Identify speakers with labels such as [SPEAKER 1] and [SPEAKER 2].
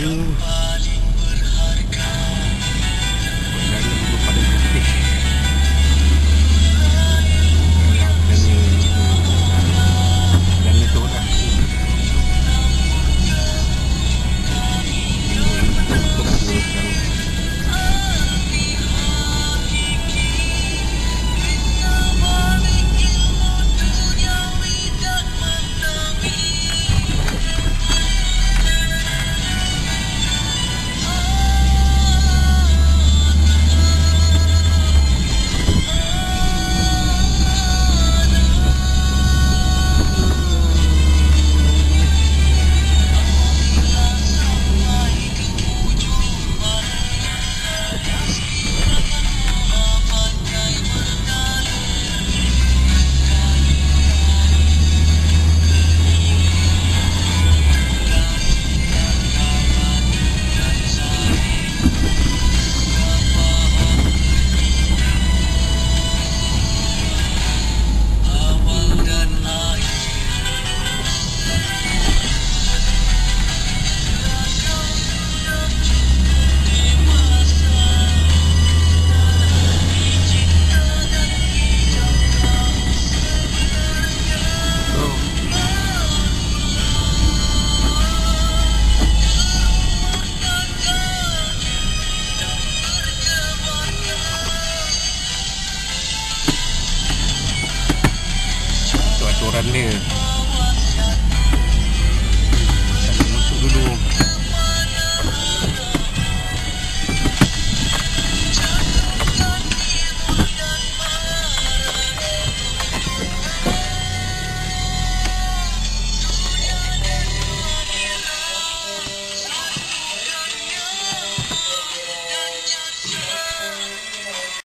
[SPEAKER 1] You. peraturan dia Saya nak masuk dulu.